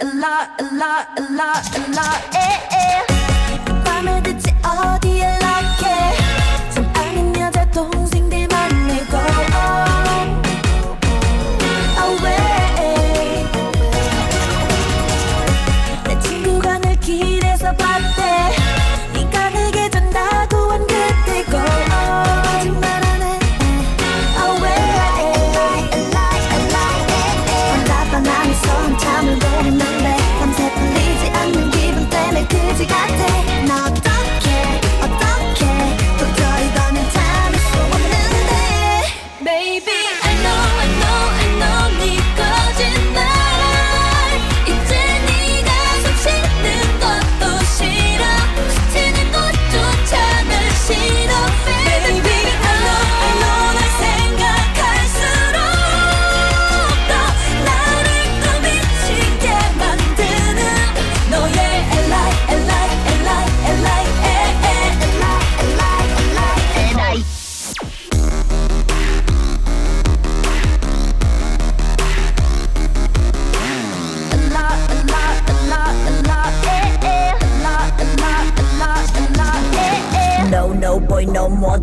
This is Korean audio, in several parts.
일라 일라 일라 일라 에에 맘을 듣지 어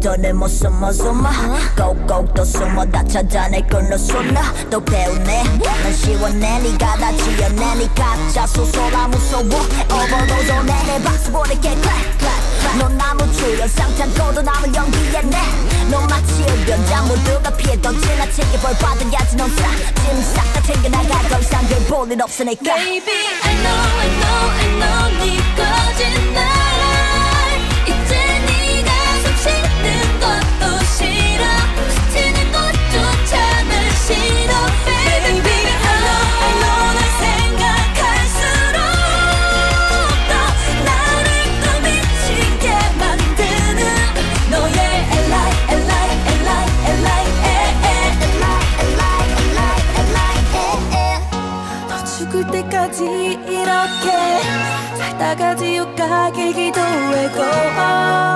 no more 더내못 숨어. 꼭꼭 또 숨어 다 찾아낼 걸로 쏟나. 또 배우네. 난 시원해. 네가 다 지어내 네 가짜 소소라 무서워. 오버로드 내내 박수 보낼게 clap clap 넌 나무 출연 상탄고도 남을 연기했네 넌 마치 흡연장 모두가 피해도 지나치게 벌 받아야지 넌 싹짐싹다 챙겨나가 더 이상 별 볼일 없으니까. Baby, I know, I know, I know. 네 거짓말 죽을 때까지 이렇게 살다가 지옥 가길 기도해 수해